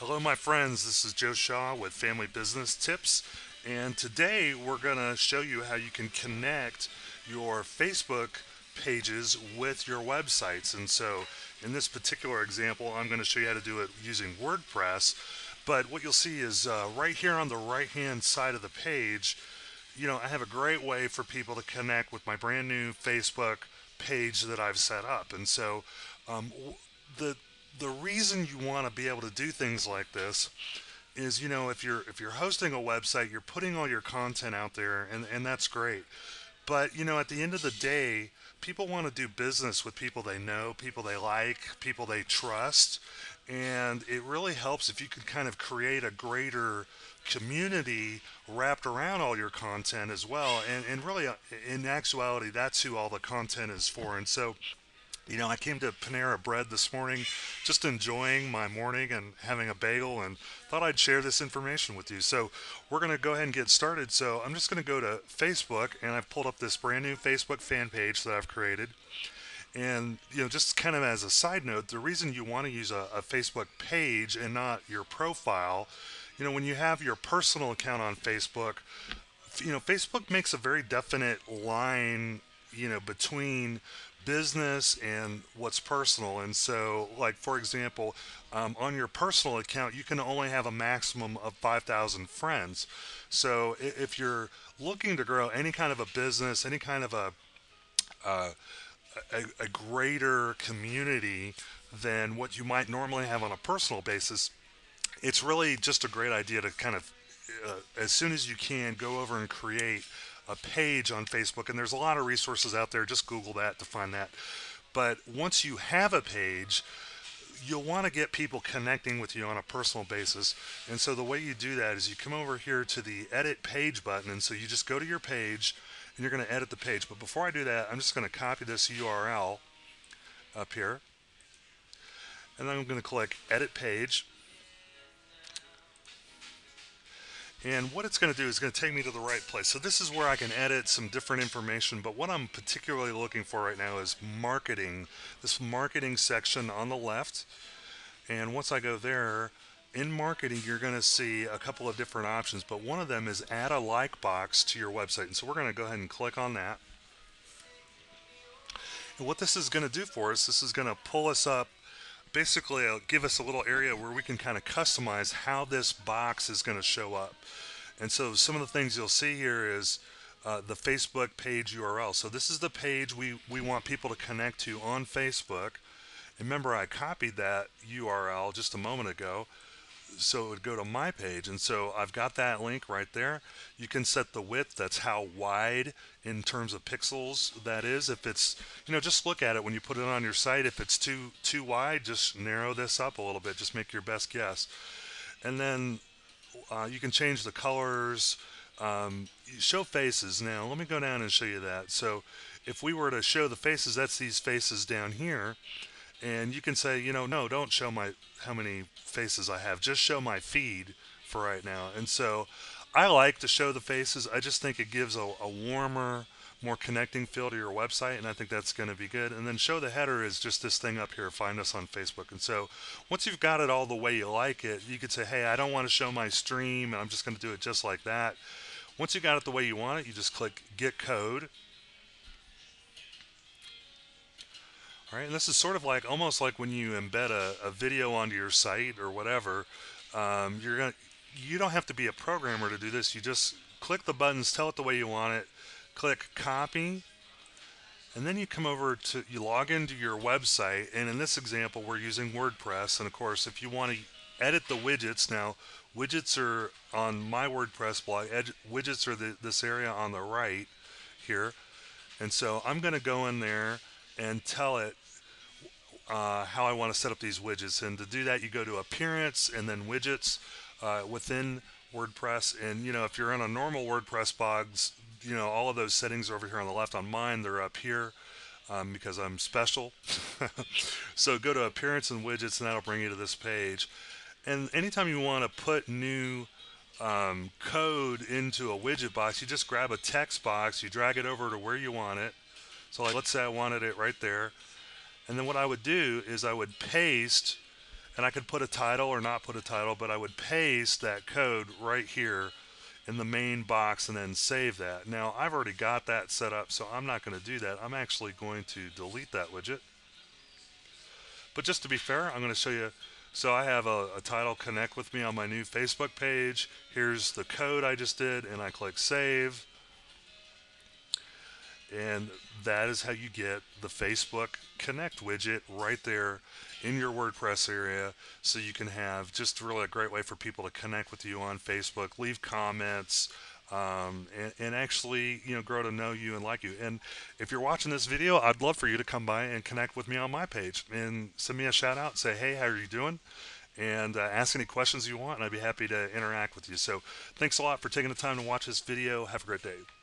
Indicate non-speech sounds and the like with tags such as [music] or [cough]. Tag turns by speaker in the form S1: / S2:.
S1: Hello, my friends. This is Joe Shaw with Family Business Tips. And today we're going to show you how you can connect your Facebook pages with your websites. And so, in this particular example, I'm going to show you how to do it using WordPress. But what you'll see is uh, right here on the right hand side of the page, you know, I have a great way for people to connect with my brand new Facebook page that I've set up. And so, um, the the reason you want to be able to do things like this is you know if you're if you're hosting a website you're putting all your content out there and and that's great. But you know at the end of the day people want to do business with people they know people they like people they trust and it really helps if you can kind of create a greater community wrapped around all your content as well. And and really uh, in actuality that's who all the content is for. And so you know, I came to Panera Bread this morning, just enjoying my morning and having a bagel, and thought I'd share this information with you. So, we're going to go ahead and get started. So, I'm just going to go to Facebook, and I've pulled up this brand new Facebook fan page that I've created. And, you know, just kind of as a side note, the reason you want to use a, a Facebook page and not your profile, you know, when you have your personal account on Facebook, you know, Facebook makes a very definite line, you know, between business and what's personal. And so, like for example, um, on your personal account, you can only have a maximum of 5,000 friends. So if you're looking to grow any kind of a business, any kind of a uh, a, a greater community than what you might normally have on a personal basis, it's really just a great idea to kind of, uh, as soon as you can, go over and create a page on Facebook, and there's a lot of resources out there. Just Google that to find that. But once you have a page, you'll want to get people connecting with you on a personal basis. And so the way you do that is you come over here to the edit page button. And so you just go to your page and you're going to edit the page. But before I do that, I'm just going to copy this URL up here. And then I'm going to click edit page. And what it's going to do is going to take me to the right place. So this is where I can edit some different information, but what I'm particularly looking for right now is marketing, this marketing section on the left. And once I go there, in marketing, you're going to see a couple of different options, but one of them is add a like box to your website. And so we're going to go ahead and click on that. And what this is going to do for us, this is going to pull us up basically it'll give us a little area where we can kind of customize how this box is going to show up. And so some of the things you'll see here is uh, the Facebook page URL. So this is the page we, we want people to connect to on Facebook. Remember I copied that URL just a moment ago so it would go to my page. And so I've got that link right there. You can set the width. That's how wide in terms of pixels that is. If it's you know just look at it. When you put it on your site if it's too too wide just narrow this up a little bit. Just make your best guess. And then uh, you can change the colors. Um, show faces. Now let me go down and show you that. So if we were to show the faces that's these faces down here and you can say, you know, no, don't show my how many faces I have. Just show my feed for right now. And so I like to show the faces. I just think it gives a, a warmer, more connecting feel to your website, and I think that's going to be good. And then show the header is just this thing up here. Find us on Facebook. And so once you've got it all the way you like it, you could say, hey, I don't want to show my stream, and I'm just going to do it just like that. Once you got it the way you want it, you just click Get Code All right, and this is sort of like almost like when you embed a, a video onto your site or whatever. Um, you're gonna you don't have to be a programmer to do this. You just click the buttons, tell it the way you want it, click copy, and then you come over to you log into your website. And in this example, we're using WordPress. And of course, if you want to edit the widgets now, widgets are on my WordPress blog. Ed, widgets are the, this area on the right here. And so I'm going to go in there and tell it uh, how I want to set up these widgets. And to do that, you go to Appearance and then Widgets uh, within WordPress. And you know, if you're on a normal WordPress box, you know all of those settings are over here on the left. On mine, they're up here um, because I'm special. [laughs] so go to Appearance and Widgets, and that'll bring you to this page. And anytime you want to put new um, code into a widget box, you just grab a text box, you drag it over to where you want it, so like, let's say I wanted it right there. And then what I would do is I would paste and I could put a title or not put a title, but I would paste that code right here in the main box and then save that. Now I've already got that set up so I'm not going to do that. I'm actually going to delete that widget. But just to be fair, I'm going to show you. So I have a, a title connect with me on my new Facebook page. Here's the code I just did and I click save. And that is how you get the Facebook Connect widget right there in your WordPress area so you can have just really a great way for people to connect with you on Facebook, leave comments, um, and, and, actually you know grow to know you and like you. And if you're watching this video I'd love for you to come by and connect with me on my page and send me a shout out say hey how are you doing? And uh, ask any questions you want and I'd be happy to interact with you. So thanks a lot for taking the time to watch this video. Have a great day